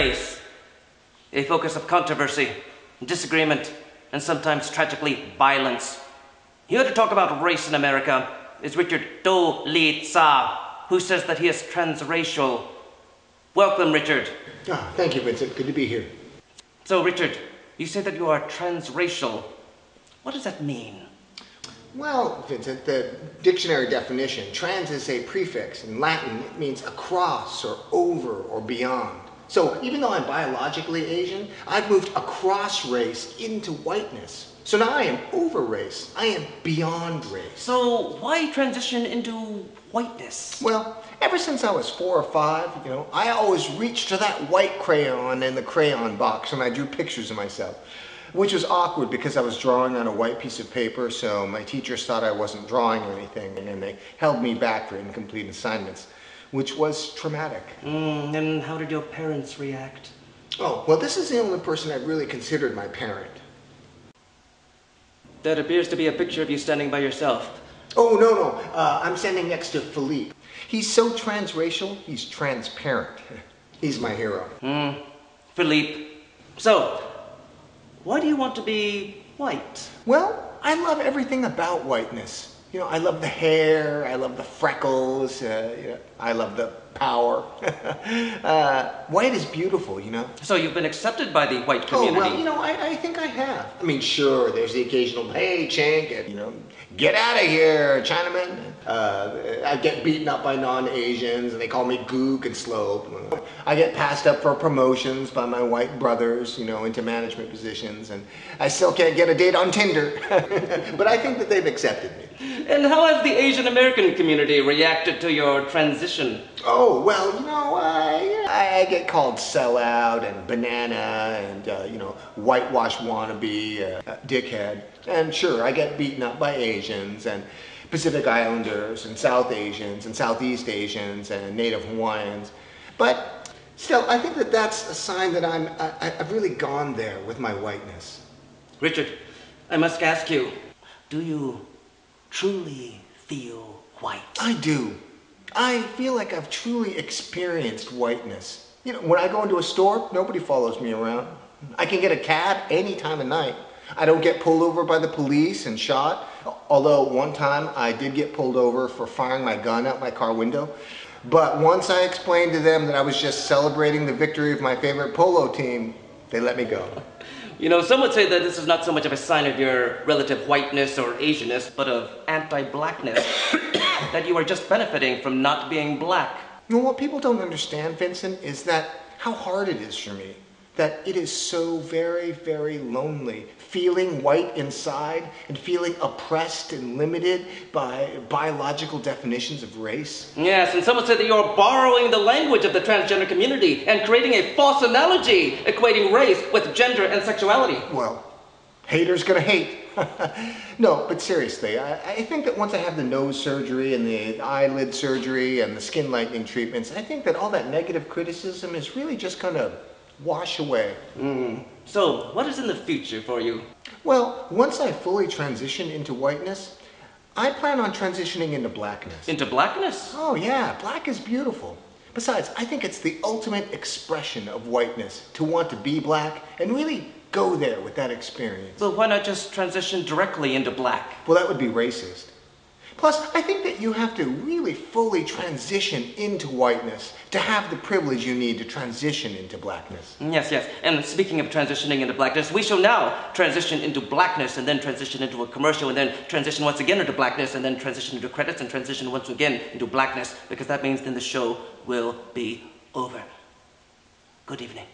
a focus of controversy, disagreement, and sometimes tragically violence. Here to talk about race in America is Richard Doh Lee Tsa, who says that he is transracial. Welcome, Richard. Ah, thank you, Vincent. Good to be here. So, Richard, you say that you are transracial. What does that mean? Well, Vincent, the dictionary definition, trans is a prefix. In Latin, it means across or over or beyond. So even though I'm biologically Asian, I've moved across race into whiteness. So now I am over race. I am beyond race. So, why transition into whiteness? Well, ever since I was four or five, you know, I always reached to that white crayon in the crayon box and I drew pictures of myself. Which was awkward because I was drawing on a white piece of paper, so my teachers thought I wasn't drawing or anything, and then they held me back for incomplete assignments, which was traumatic. Mm, and how did your parents react? Oh, well, this is the only person I've really considered my parent. That appears to be a picture of you standing by yourself. Oh, no, no. Uh, I'm standing next to Philippe. He's so transracial, he's transparent. He's my hero. Hmm. Philippe. So, why do you want to be white? Well, I love everything about whiteness. You know, I love the hair, I love the freckles, uh, you know, I love the power. uh, white is beautiful, you know. So you've been accepted by the white community? Oh, well, you know, I, I think I have. I mean, sure, there's the occasional, hey, Chink, you know, get out of here, Chinaman. Uh, I get beaten up by non-Asians, and they call me gook and slope. I get passed up for promotions by my white brothers, you know, into management positions, and I still can't get a date on Tinder. but I think that they've accepted me. And how has the Asian American community reacted to your transition? Oh, well, you know, I, I, get called sellout and banana and, uh, you know, whitewash wannabe, uh, dickhead. And sure, I get beaten up by Asians and Pacific Islanders and South Asians and Southeast Asians and Native Hawaiians. But still, I think that that's a sign that I'm, I, I've really gone there with my whiteness. Richard, I must ask you, do you truly feel white? I do. I feel like I've truly experienced whiteness. You know, when I go into a store, nobody follows me around. I can get a cab any time of night. I don't get pulled over by the police and shot. Although one time I did get pulled over for firing my gun out my car window. But once I explained to them that I was just celebrating the victory of my favorite polo team, they let me go. You know, some would say that this is not so much of a sign of your relative whiteness or Asianness, but of anti-blackness. that you are just benefiting from not being black. You know, what people don't understand, Vincent, is that how hard it is for me. That it is so very, very lonely feeling white inside and feeling oppressed and limited by biological definitions of race. Yes, and someone said that you're borrowing the language of the transgender community and creating a false analogy equating race with gender and sexuality. Well, haters gonna hate. no, but seriously, I, I, think that once I have the nose surgery and the eyelid surgery and the skin lightening treatments, I think that all that negative criticism is really just gonna wash away. Mm. So, what is in the future for you? Well, once I fully transition into whiteness, I plan on transitioning into blackness. Into blackness? Oh yeah, black is beautiful. Besides, I think it's the ultimate expression of whiteness to want to be black and really go there with that experience. Well, why not just transition directly into black? Well, that would be racist. Plus, I think that you have to really fully transition into whiteness to have the privilege you need to transition into blackness. Yes, yes. And speaking of transitioning into blackness, we shall now transition into blackness and then transition into a commercial and then transition once again into blackness and then transition into credits and transition once again into blackness because that means then the show will be over. Good evening.